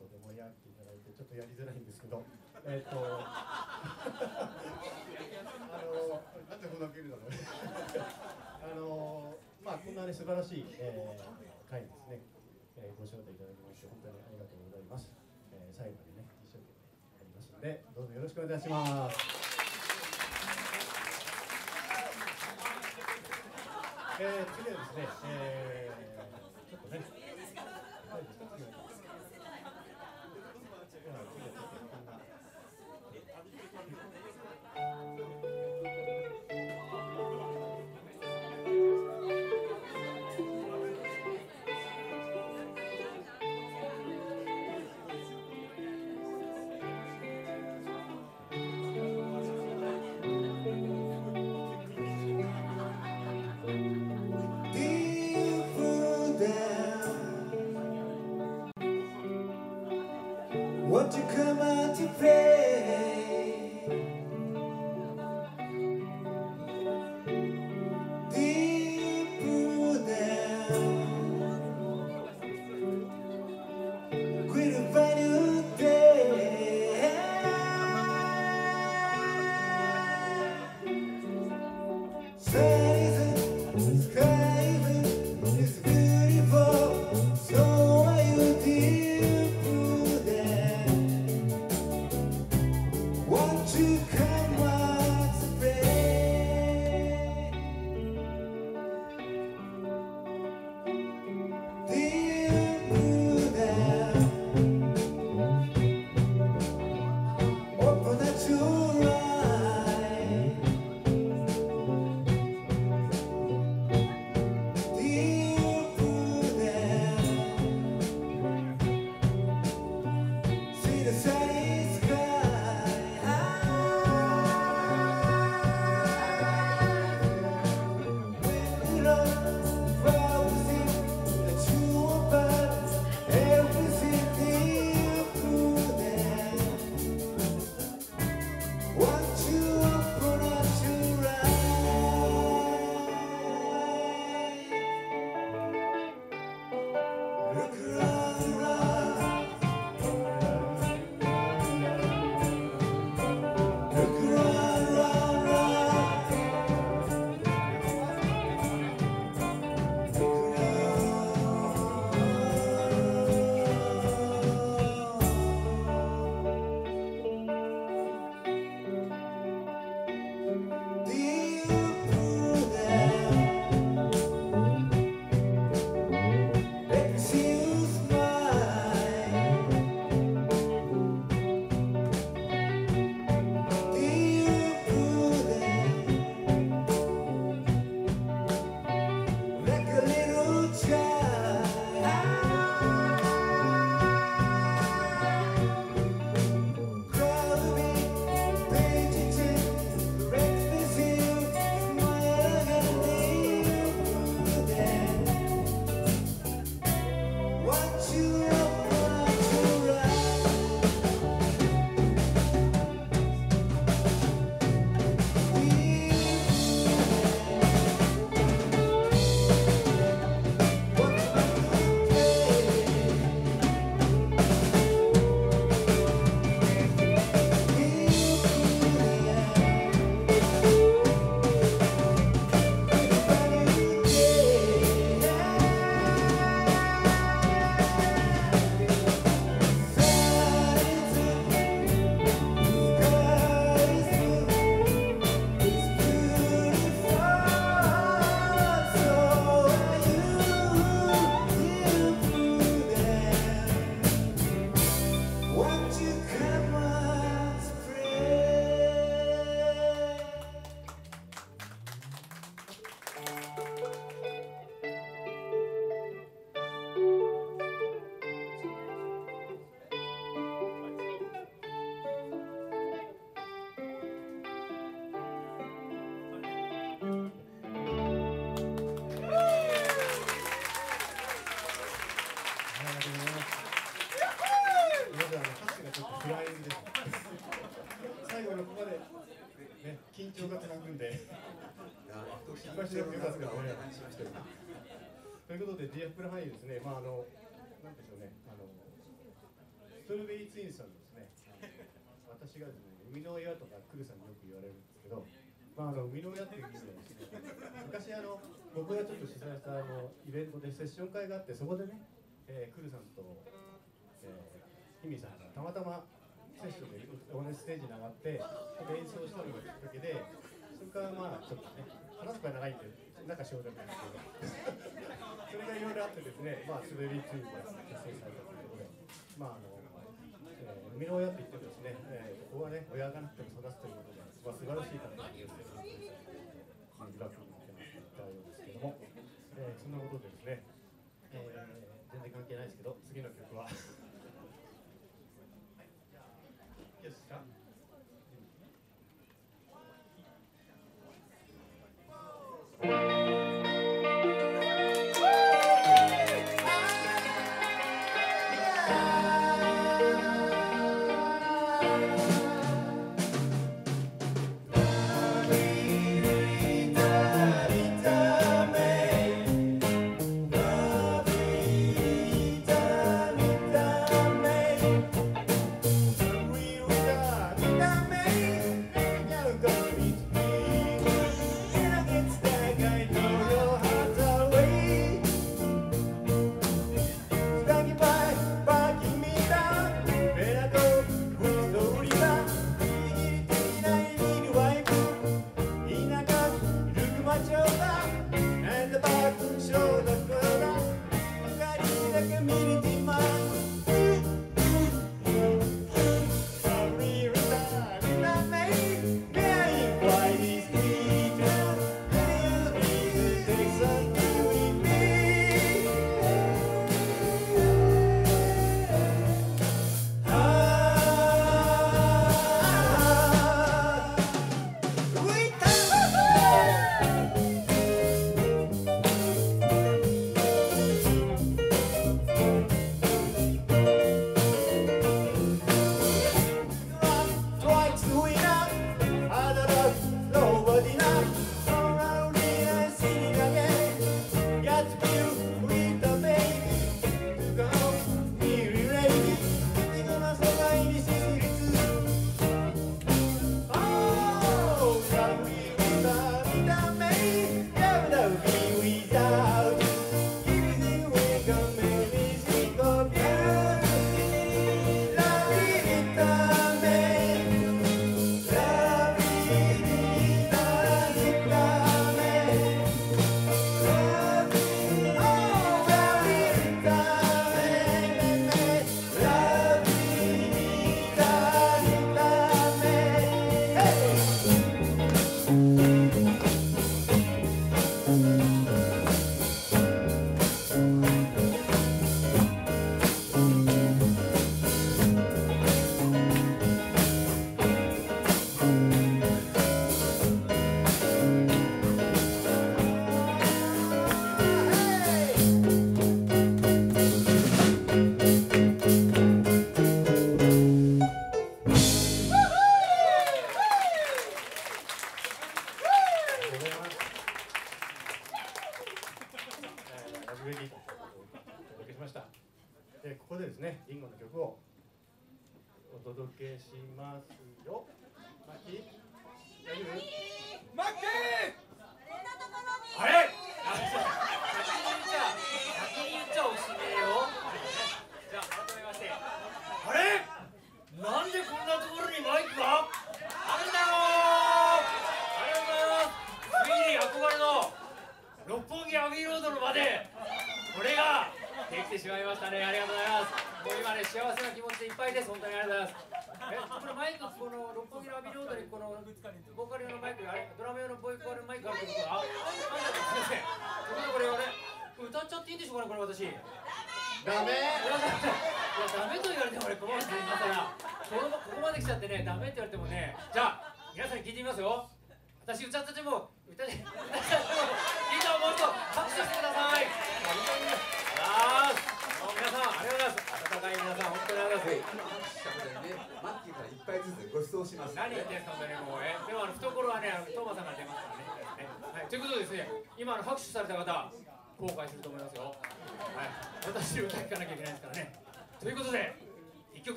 後で盛り上がっていただいてちょっとやりづらいんですけど えっ、ー、とあのなんでこんな受けるだあのまあこんなね素晴らしい、えー、会ですね、えー、ご招待いただきまして本当にありがとうございます、えー、最後までね一生懸命やりますのでどうぞよろしくお願いします、えー、次はですね、えー、ちょっとね。え、旅ストロベリーツインさんですね、私がですね、海の親とかクルさんによく言われるんですけど、まああの海の親っていう意味でですね、昔あの、僕がちょっと主催したあのイベントでセッション会があって、そこでね、えー、クルさんと、えー、ヒミさんがたまたまセッションで同じステージに上がって演奏したのがきっかけでそれからまあちょっとね話す場合長いんで中小でもいいんですけどそれがいろいろあってですねまあ滑りツインが結成されたということでまああの、生みの親って言ってもですね、えー、ここはね親がなくても育つということで、まあ、素晴らしい方がいるんですけどグラフになっていたようですけども、えー、そんなことでですね、えー、全然関係ないですけど次の曲は。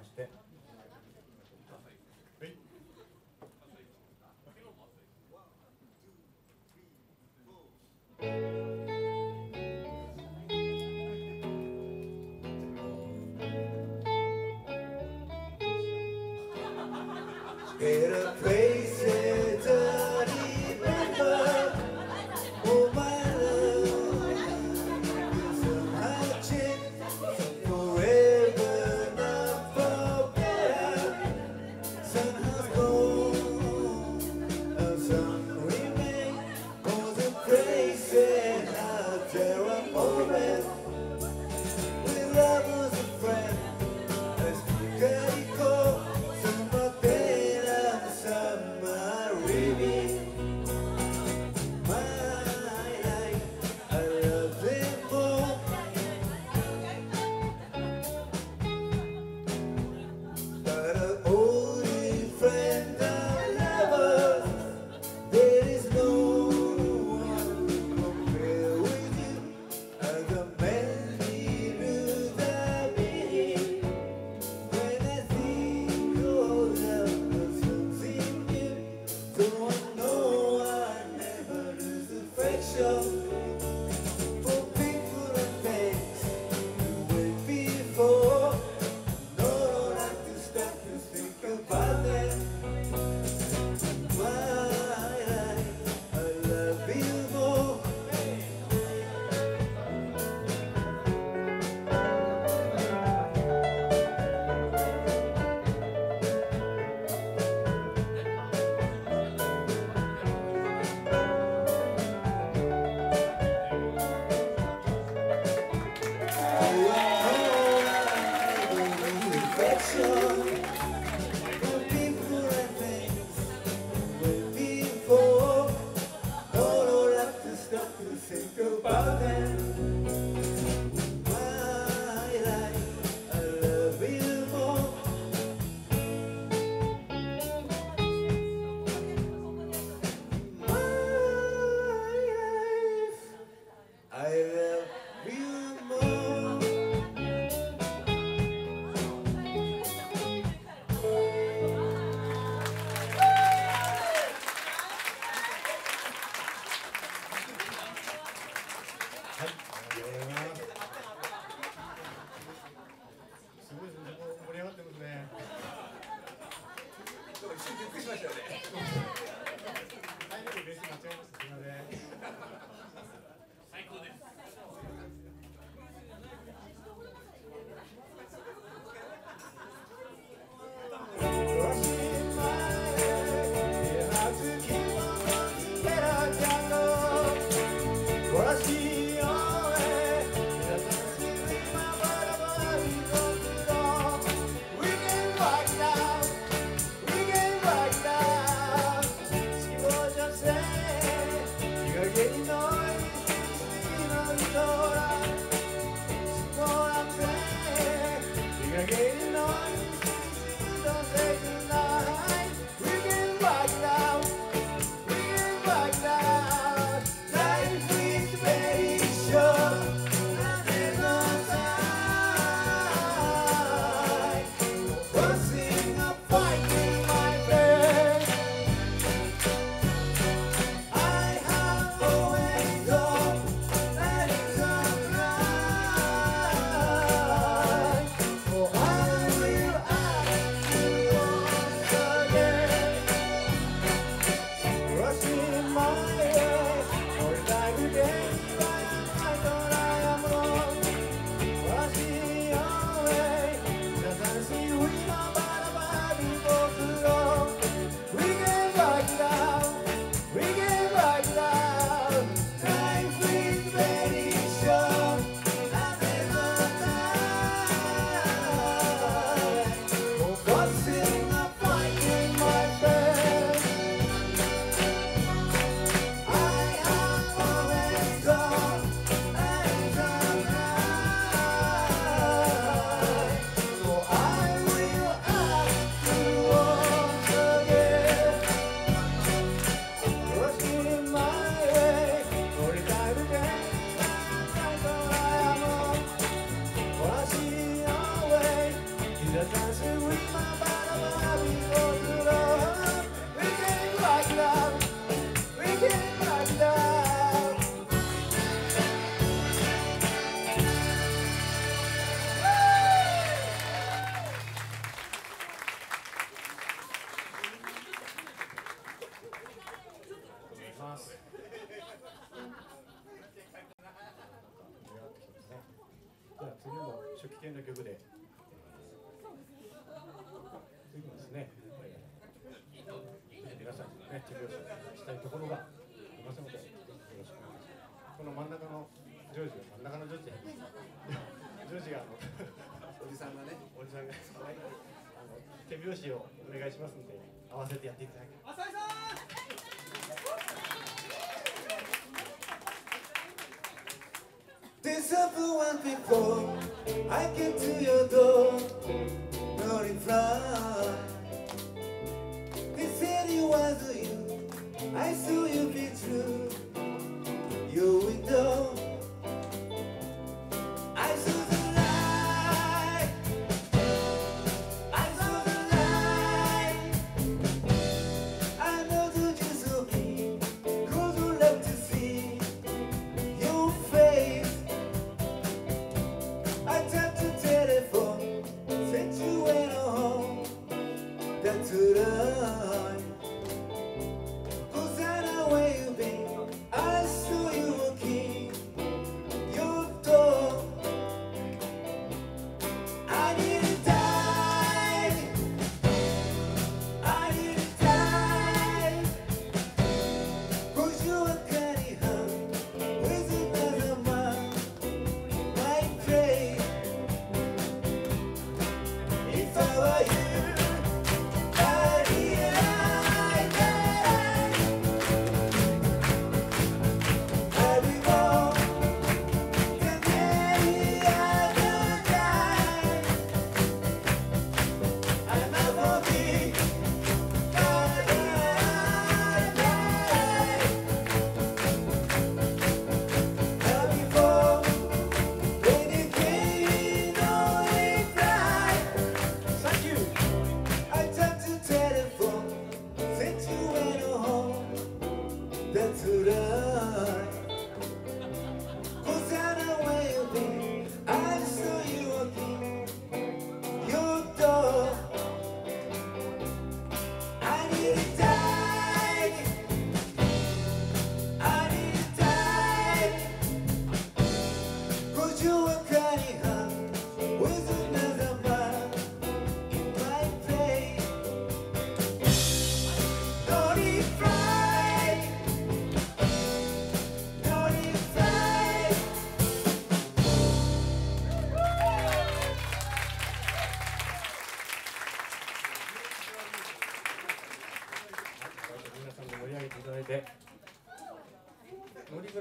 Namaste.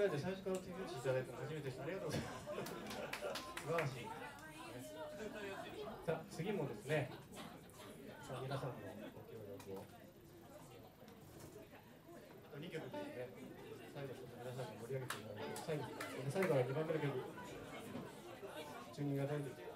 で最初から手拍子いただいたの初めてです。ありがとうございます。素晴らしい。さあ、次もですね、さあ皆さんのご協力を。あと2曲ですね、最後ちょっと皆さんに盛り上げていただいて、最後、最後は2番目の曲、チューニングが大事です。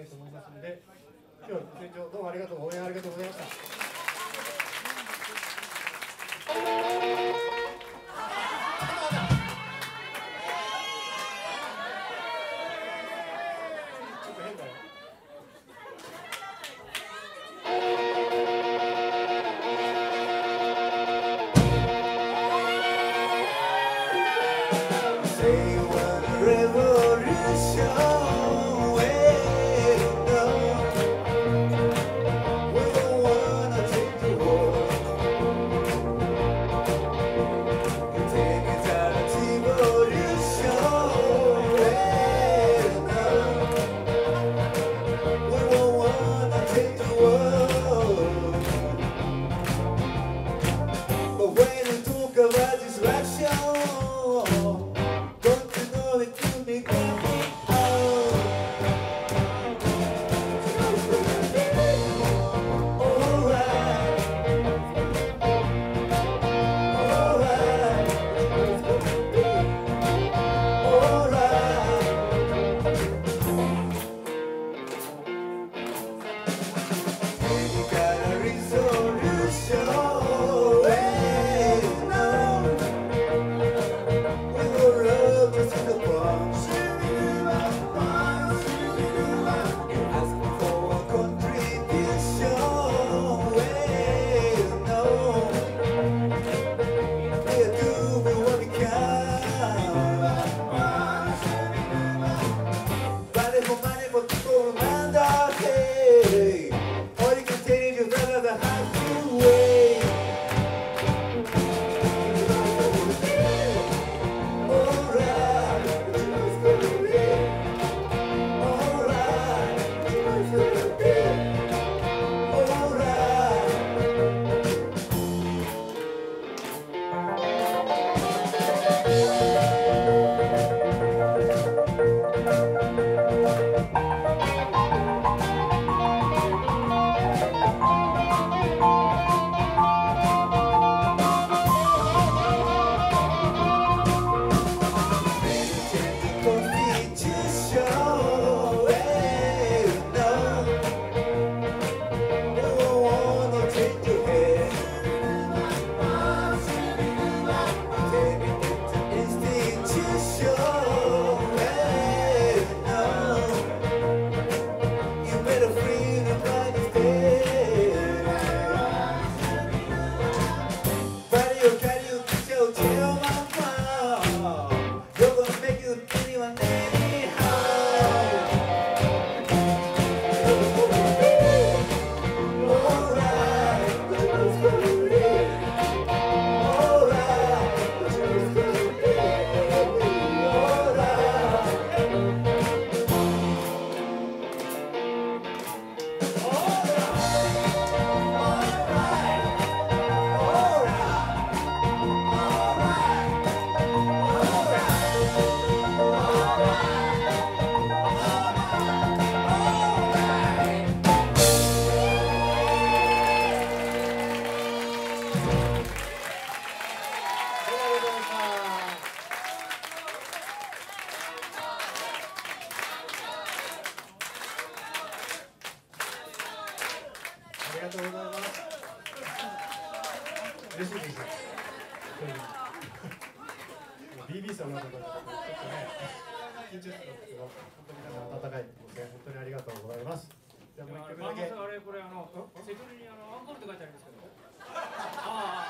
たいと思いますので、今日、店長、どうもありがとう、応援ありがとうございました。りがとうございます。嬉しいです BB さんの方々ちょっとね緊張してたんですけど本当になん温かいご声本当にありがとうございますじゃあもう一曲だけあれこれあのセトリにあのアンコールって書いてありますけどあ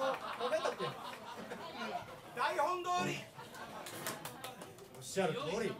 あ食べたっけ台本通りおっしゃる通り